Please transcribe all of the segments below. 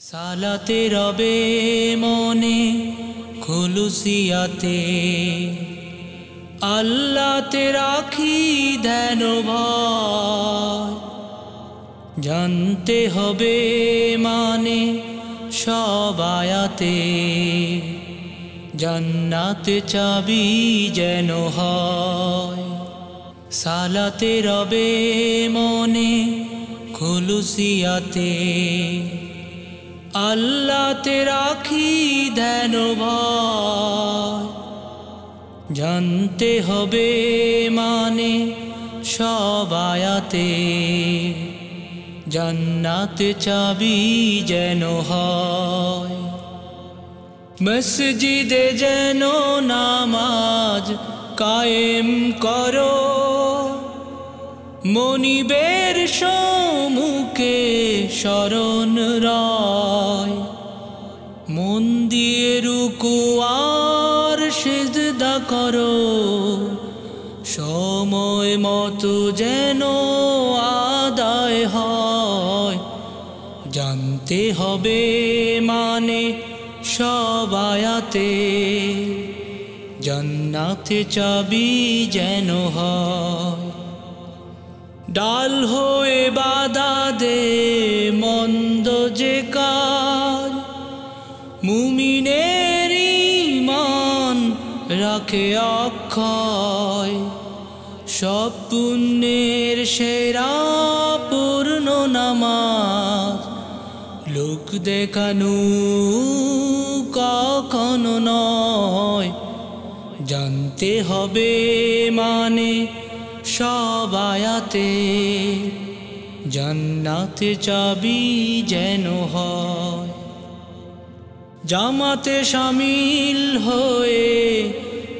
সালাতে রবে মনে খুলুসিয়াতে আল্লাতে রাখি দেন ভয়। জানতে হবে মানে সবায়াতে জান্নাতে চাবি যেন হয়। সালাতে রবে মনে খুলুসিয়াতে। আল্লাতে রাখি দেন ভয়। জানতে হবে মানে সবায়াতে জান্নাতে চাবি যেন হয়। মসজিদে যেন নামাজ কায়েম করো। মনিবের সম্মুখে শরণ রায়। মন দিয়ে রুকু আর সেজদা করো। সময় মতো যেন আদায় হয়। জানতে হবে মানে সবায়াতে জান্নাতে চাবি যেন হয়। ডাল হয়ে বাধা দে, মন্দ যে মুমিনের ইমান রাখে অক্ষয়। সব পুণ্যের সেরা পূর্ণ নামাজ। লোক দেখানো কখনো নয়। জানতে হবে মানে সবায়াতে জান্নাতে চাবি যেন হয়। জামাতে সামিল হয়ে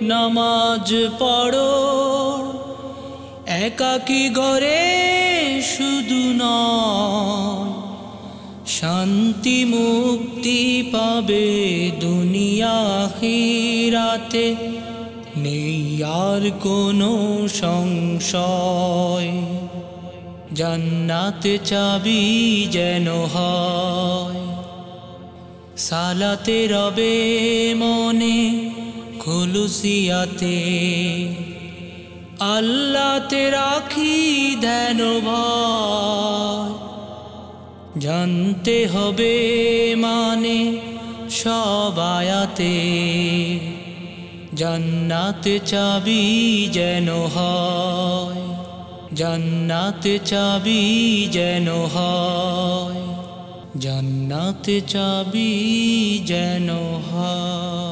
নামাজ পড়ো। একাকি ঘরে শুধু নয়, শান্তি মুক্তি পাবে দুনিয়া হিরাতে নেই আর কোনো সংশয়, জান্নাতে চাবি যেন হয়। সালাতে রবে মনে খুলুসিয়াতে আল্লাতে রাখি ভয়। জানতে হবে মানে সবায়াতে জান্নাতে চাবি যেন হয়, জান্নাতে চাবি যেন হয়, জান্নাতে চাবি যেন হয়।